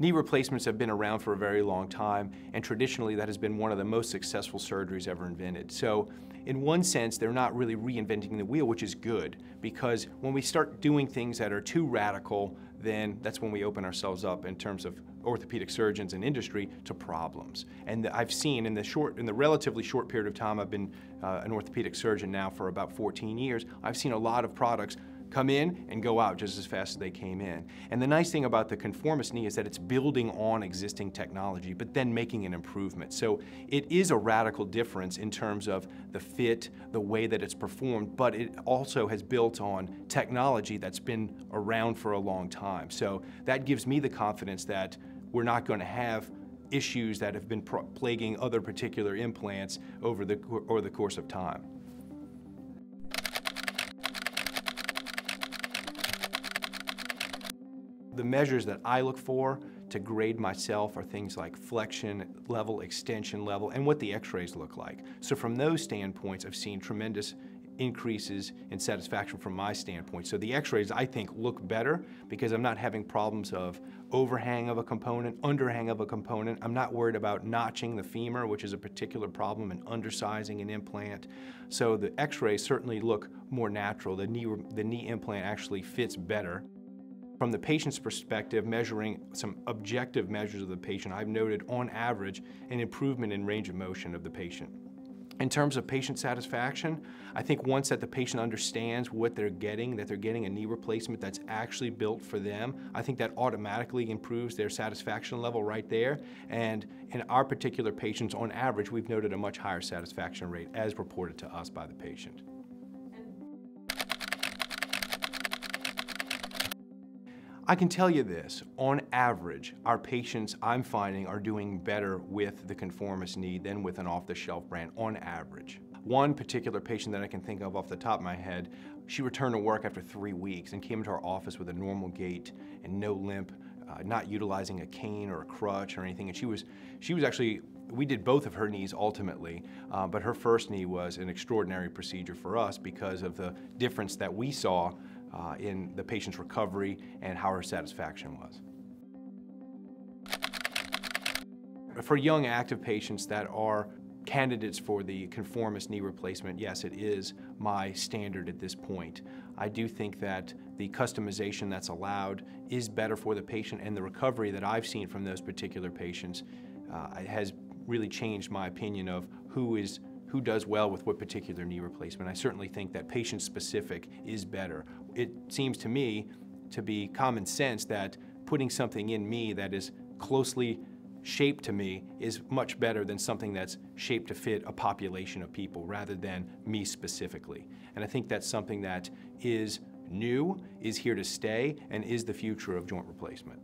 Knee replacements have been around for a very long time, and traditionally that has been one of the most successful surgeries ever invented. So in one sense, they're not really reinventing the wheel, which is good, because when we start doing things that are too radical, then that's when we open ourselves up in terms of orthopedic surgeons and industry to problems. And I've seen in the short, in the relatively short period of time I've been uh, an orthopedic surgeon now for about 14 years, I've seen a lot of products come in and go out just as fast as they came in. And the nice thing about the ConforMIS knee is that it's building on existing technology, but then making an improvement. So it is a radical difference in terms of the fit, the way that it's performed, but it also has built on technology that's been around for a long time. So that gives me the confidence that we're not going to have issues that have been plaguing other particular implants over the, over the course of time. The measures that I look for to grade myself are things like flexion level, extension level, and what the x-rays look like. So from those standpoints, I've seen tremendous increases in satisfaction from my standpoint. So the x-rays I think look better because I'm not having problems of overhang of a component, underhang of a component. I'm not worried about notching the femur, which is a particular problem, and undersizing an implant. So the x-rays certainly look more natural. The knee, the knee implant actually fits better. From the patient's perspective, measuring some objective measures of the patient, I've noted on average an improvement in range of motion of the patient. In terms of patient satisfaction, I think once that the patient understands what they're getting, that they're getting a knee replacement that's actually built for them, I think that automatically improves their satisfaction level right there. And in our particular patients, on average, we've noted a much higher satisfaction rate as reported to us by the patient. I can tell you this, on average, our patients I'm finding are doing better with the ConforMIS knee than with an off-the-shelf brand, on average. One particular patient that I can think of off the top of my head, she returned to work after three weeks and came into our office with a normal gait and no limp, uh, not utilizing a cane or a crutch or anything. And she was, she was actually, we did both of her knees ultimately, uh, but her first knee was an extraordinary procedure for us because of the difference that we saw uh, in the patient's recovery and how her satisfaction was. For young active patients that are candidates for the ConforMIS knee replacement, yes, it is my standard at this point. I do think that the customization that's allowed is better for the patient and the recovery that I've seen from those particular patients uh, has really changed my opinion of who is who does well with what particular knee replacement. I certainly think that patient-specific is better. It seems to me to be common sense that putting something in me that is closely shaped to me is much better than something that's shaped to fit a population of people rather than me specifically. And I think that's something that is new, is here to stay, and is the future of joint replacement.